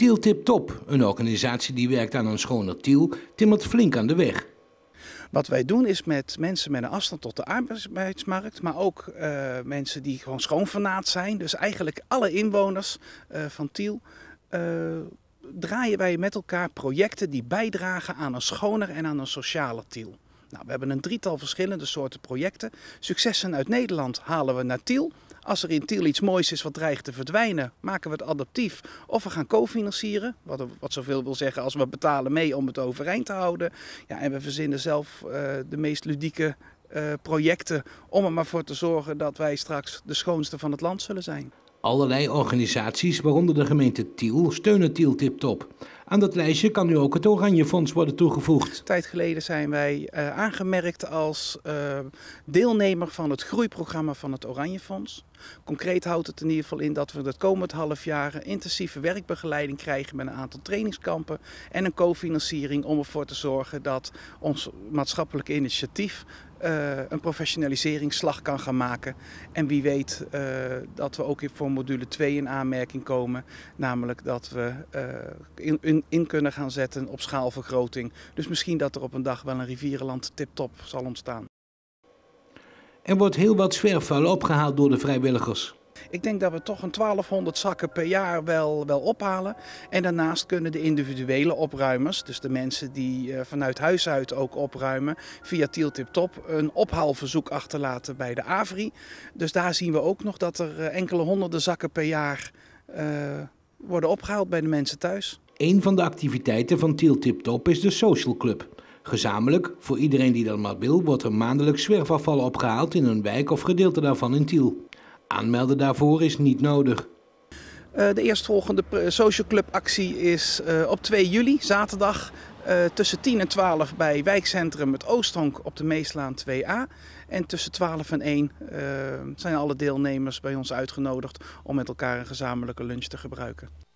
Tiel Tip Top, een organisatie die werkt aan een schoner Tiel, timmert flink aan de weg. Wat wij doen is met mensen met een afstand tot de arbeidsmarkt, maar ook uh, mensen die gewoon schoonvernaat zijn. Dus eigenlijk alle inwoners uh, van Tiel. Uh, draaien wij met elkaar projecten die bijdragen aan een schoner en aan een sociale Tiel. Nou, we hebben een drietal verschillende soorten projecten. Successen uit Nederland halen we naar Tiel. Als er in Tiel iets moois is wat dreigt te verdwijnen, maken we het adaptief. Of we gaan cofinancieren, wat, wat zoveel wil zeggen als we betalen mee om het overeind te houden. Ja, en we verzinnen zelf uh, de meest ludieke uh, projecten om er maar voor te zorgen dat wij straks de schoonste van het land zullen zijn. Allerlei organisaties, waaronder de gemeente Tiel, steunen Tiel Tip Aan dat lijstje kan nu ook het Oranje Fonds worden toegevoegd. Een tijd geleden zijn wij uh, aangemerkt als uh, deelnemer van het groeiprogramma van het Oranje Fonds. Concreet houdt het in ieder geval in dat we het komend half jaar intensieve werkbegeleiding krijgen met een aantal trainingskampen en een cofinanciering om ervoor te zorgen dat ons maatschappelijke initiatief uh, een professionaliseringsslag kan gaan maken. En wie weet uh, dat we ook voor module 2 in aanmerking komen. Namelijk dat we in, in, in, kunnen gaan zetten op schaalvergroting. Dus misschien dat er op een dag wel een rivierenland tip-top zal ontstaan. Er wordt heel wat zwerfvuil opgehaald door de vrijwilligers. Ik denk dat we toch een 1200 zakken per jaar wel, wel ophalen. En daarnaast kunnen de individuele opruimers, dus de mensen die uh, vanuit huis uit ook opruimen, via Tieltip Top een ophaalverzoek achterlaten bij de AVRI. Dus daar zien we ook nog dat er uh, enkele honderden zakken per jaar uh, worden opgehaald bij de mensen thuis. Een van de activiteiten van Tieltip Top is de Social Club. Gezamenlijk, voor iedereen die dat maar wil, wordt er maandelijks zwerfafval opgehaald in een wijk of gedeelte daarvan in Tiel. Aanmelden daarvoor is niet nodig. Uh, de eerstvolgende Social Club actie is uh, op 2 juli, zaterdag, uh, tussen 10 en 12 bij wijkcentrum het Oosthonk op de Meeslaan 2A. En tussen 12 en 1 zijn alle deelnemers bij ons uitgenodigd om met elkaar een gezamenlijke lunch te gebruiken.